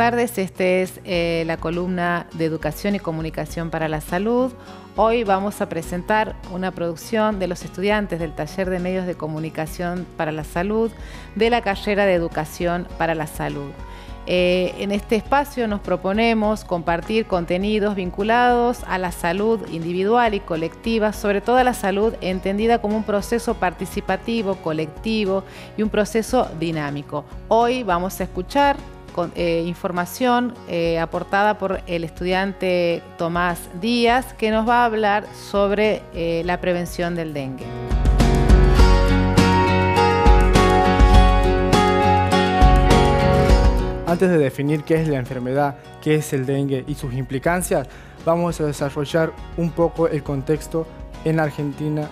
tardes. Este es eh, la columna de Educación y Comunicación para la Salud. Hoy vamos a presentar una producción de los estudiantes del Taller de Medios de Comunicación para la Salud de la carrera de Educación para la Salud. Eh, en este espacio nos proponemos compartir contenidos vinculados a la salud individual y colectiva, sobre todo a la salud entendida como un proceso participativo, colectivo y un proceso dinámico. Hoy vamos a escuchar eh, información eh, aportada por el estudiante Tomás Díaz, que nos va a hablar sobre eh, la prevención del dengue. Antes de definir qué es la enfermedad, qué es el dengue y sus implicancias, vamos a desarrollar un poco el contexto en Argentina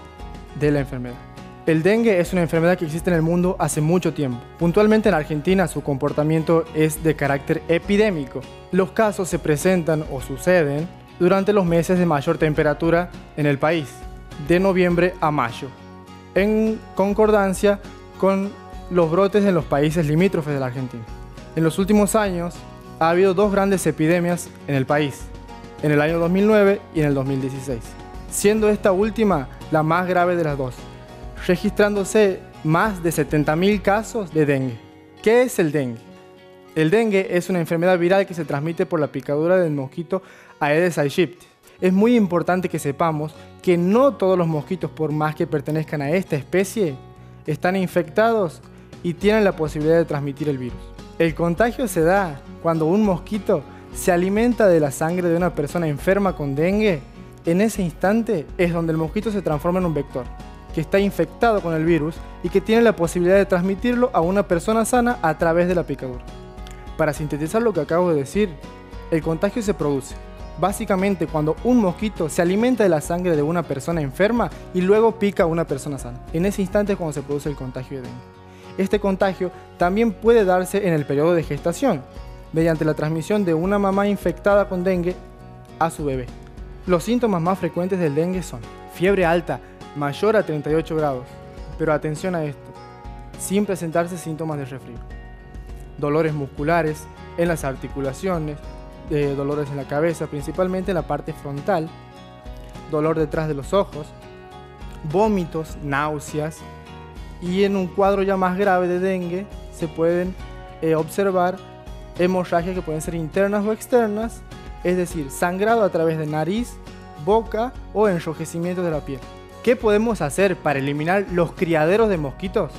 de la enfermedad. El dengue es una enfermedad que existe en el mundo hace mucho tiempo. Puntualmente en Argentina su comportamiento es de carácter epidémico. Los casos se presentan o suceden durante los meses de mayor temperatura en el país, de noviembre a mayo, en concordancia con los brotes en los países limítrofes de la Argentina. En los últimos años ha habido dos grandes epidemias en el país, en el año 2009 y en el 2016, siendo esta última la más grave de las dos registrándose más de 70.000 casos de dengue. ¿Qué es el dengue? El dengue es una enfermedad viral que se transmite por la picadura del mosquito Aedes aegypti. Es muy importante que sepamos que no todos los mosquitos, por más que pertenezcan a esta especie, están infectados y tienen la posibilidad de transmitir el virus. El contagio se da cuando un mosquito se alimenta de la sangre de una persona enferma con dengue. En ese instante es donde el mosquito se transforma en un vector que está infectado con el virus y que tiene la posibilidad de transmitirlo a una persona sana a través de la picadura. Para sintetizar lo que acabo de decir, el contagio se produce básicamente cuando un mosquito se alimenta de la sangre de una persona enferma y luego pica a una persona sana. En ese instante es cuando se produce el contagio de dengue. Este contagio también puede darse en el periodo de gestación, mediante la transmisión de una mamá infectada con dengue a su bebé. Los síntomas más frecuentes del dengue son fiebre alta, mayor a 38 grados. Pero atención a esto, sin presentarse síntomas de resfrío. Dolores musculares en las articulaciones, eh, dolores en la cabeza, principalmente en la parte frontal, dolor detrás de los ojos, vómitos, náuseas y en un cuadro ya más grave de dengue se pueden eh, observar hemorragias que pueden ser internas o externas, es decir, sangrado a través de nariz, boca o enrojecimiento de la piel. ¿Qué podemos hacer para eliminar los criaderos de mosquitos?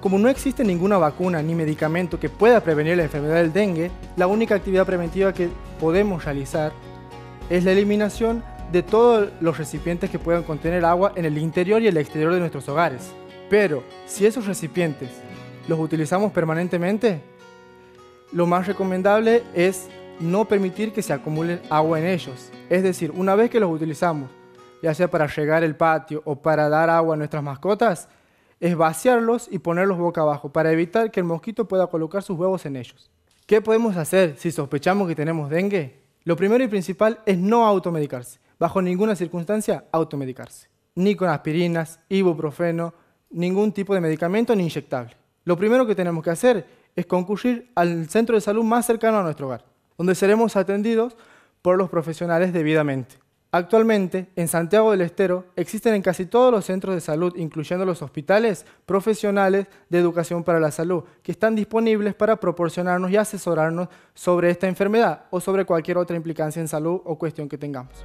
Como no existe ninguna vacuna ni medicamento que pueda prevenir la enfermedad del dengue, la única actividad preventiva que podemos realizar es la eliminación de todos los recipientes que puedan contener agua en el interior y el exterior de nuestros hogares. Pero si esos recipientes los utilizamos permanentemente, lo más recomendable es no permitir que se acumule agua en ellos. Es decir, una vez que los utilizamos ya sea para regar el patio o para dar agua a nuestras mascotas, es vaciarlos y ponerlos boca abajo para evitar que el mosquito pueda colocar sus huevos en ellos. ¿Qué podemos hacer si sospechamos que tenemos dengue? Lo primero y principal es no automedicarse. Bajo ninguna circunstancia automedicarse. Ni con aspirinas, ibuprofeno, ningún tipo de medicamento ni inyectable. Lo primero que tenemos que hacer es concurrir al centro de salud más cercano a nuestro hogar, donde seremos atendidos por los profesionales debidamente. Actualmente, en Santiago del Estero existen en casi todos los centros de salud, incluyendo los hospitales, profesionales de educación para la salud, que están disponibles para proporcionarnos y asesorarnos sobre esta enfermedad o sobre cualquier otra implicancia en salud o cuestión que tengamos.